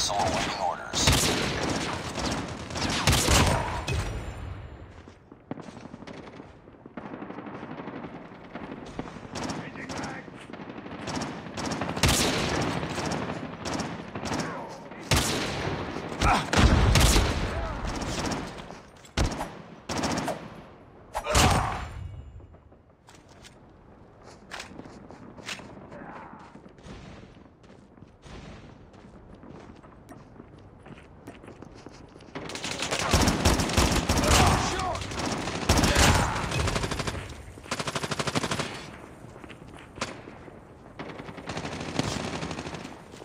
Missile awaiting orders. Changing mag!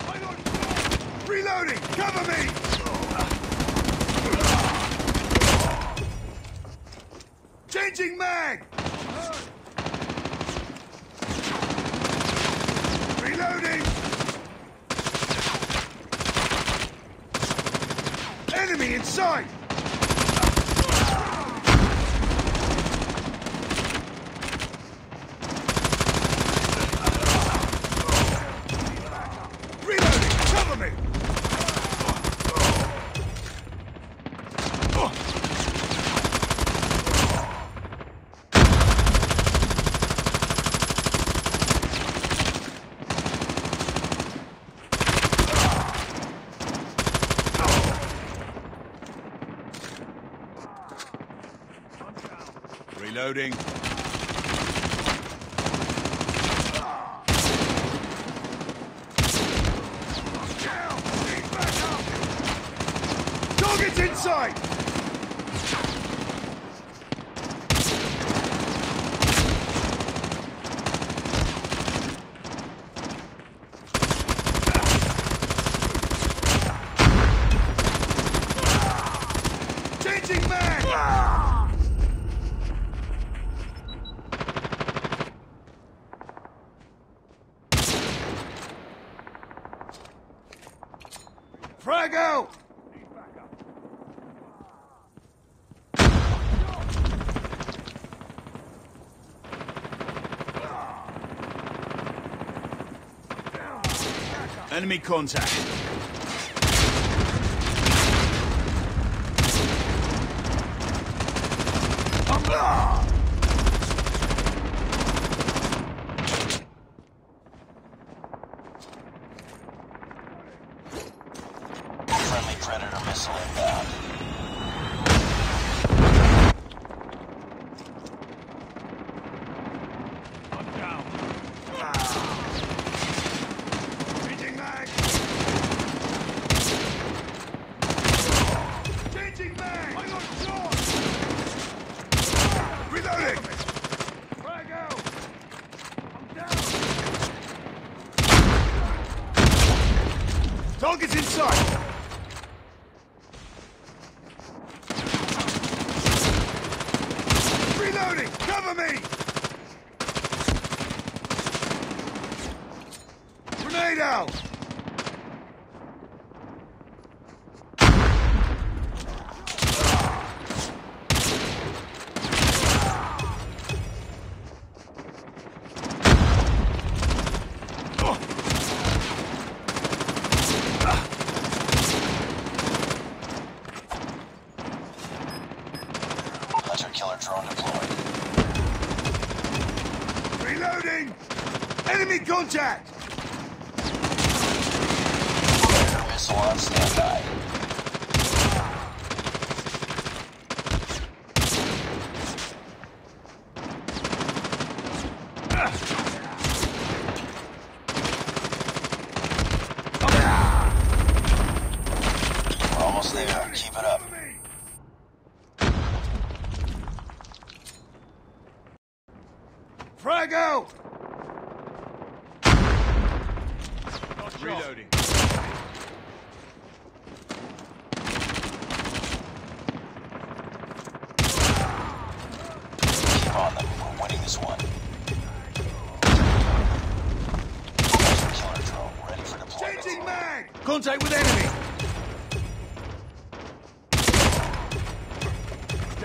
I'm on fire! Reloading! Cover me! Changing mag! Reloading! Enemy in sight! Reloading! Cover me! Reloading. Target's inside! Changing mag! Out! Enemy contact. Friendly Predator missile inbound. I'm down. Changing mag. Changing mag. I'm on shore. Reloading. Frag out. I'm down. Target's inside. Reloading. Cover me. Grenade out! Killer drone deployed. Reloading! Enemy contact! Predator missile on standby. We're almost there. Keep it up. Cover me. Frag out! Reloading. On them. We're winning this one. Killer drone ready for deployment. Changing mag! Contact with enemy!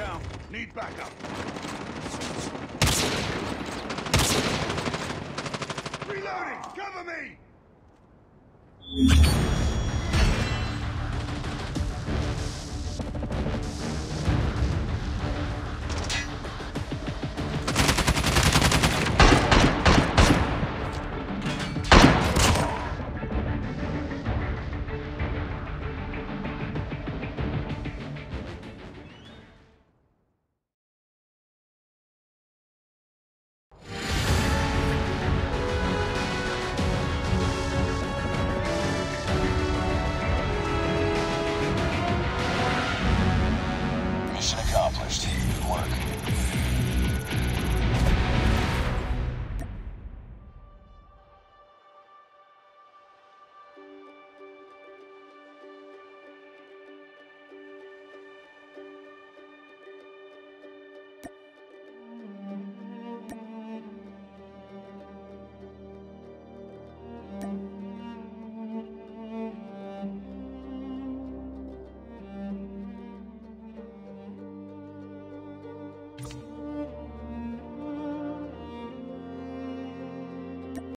down. Need backup. Reloading! Cover me!